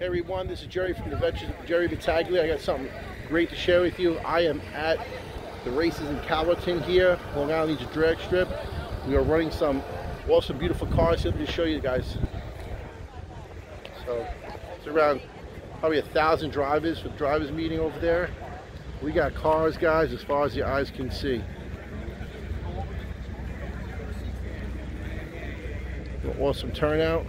Hey everyone, this is Jerry from the of Jerry Battaglia. I got something great to share with you. I am at the races in Calverton here, Long Island drag strip. We are running some awesome, beautiful cars here. to show you guys. So it's around probably a thousand drivers for the drivers meeting over there. We got cars, guys, as far as your eyes can see. Awesome turnout.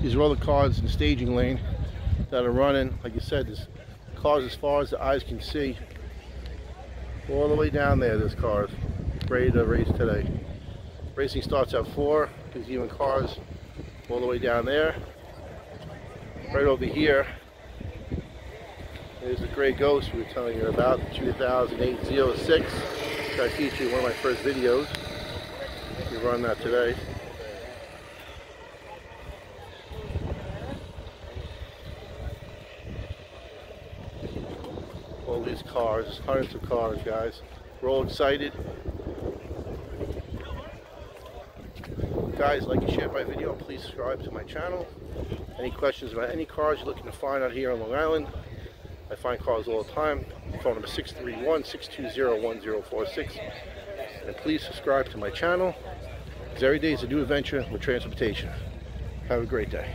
These are all the cars in the staging lane that are running. Like I said, there's cars as far as the eyes can see. All the way down there, there's cars ready to race today. Racing starts at 4. There's even cars all the way down there. Right over here, there's the Gray Ghost we were telling you about, the 2008 Z06. I featured in one of my first videos. We run that today. All these cars, hundreds of cars, guys. We're all excited. Guys, like and share my video, please subscribe to my channel. Any questions about any cars you're looking to find out here on Long Island, I find cars all the time. Phone number 631-620-1046. And please subscribe to my channel, because every day is a new adventure with transportation. Have a great day.